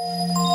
Thank you.